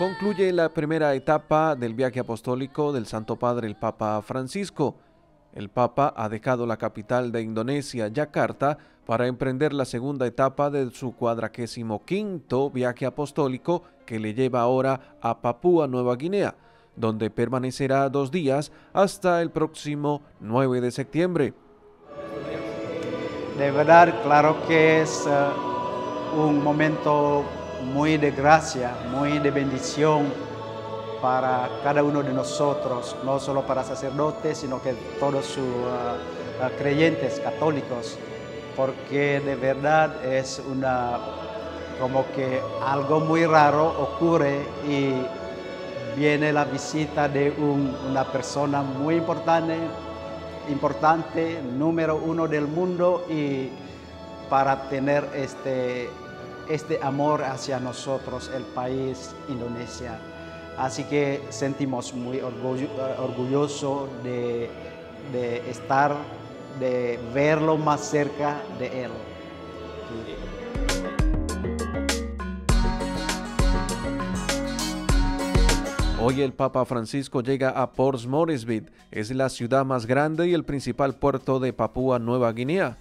Concluye la primera etapa del viaje apostólico del Santo Padre el Papa Francisco. El Papa ha dejado la capital de Indonesia, Yakarta, para emprender la segunda etapa de su cuadraquésimo quinto viaje apostólico que le lleva ahora a Papúa Nueva Guinea, donde permanecerá dos días hasta el próximo 9 de septiembre. De verdad, claro que es uh, un momento muy de gracia, muy de bendición para cada uno de nosotros, no solo para sacerdotes, sino que todos sus uh, uh, creyentes católicos, porque de verdad es una como que algo muy raro ocurre y viene la visita de un, una persona muy importante, importante, número uno del mundo y para tener este este amor hacia nosotros, el país Indonesia. Así que sentimos muy orgullo, orgulloso de, de, estar, de verlo más cerca de él. Hoy el Papa Francisco llega a Port Moresby, es la ciudad más grande y el principal puerto de Papúa Nueva Guinea.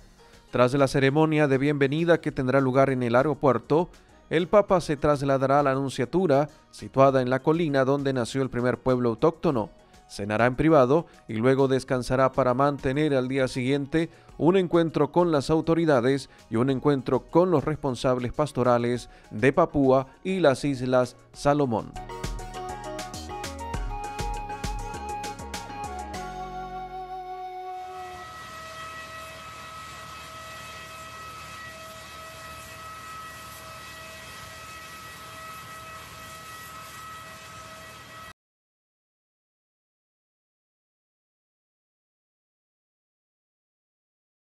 Tras la ceremonia de bienvenida que tendrá lugar en el aeropuerto, el Papa se trasladará a la Anunciatura, situada en la colina donde nació el primer pueblo autóctono. Cenará en privado y luego descansará para mantener al día siguiente un encuentro con las autoridades y un encuentro con los responsables pastorales de Papúa y las Islas Salomón.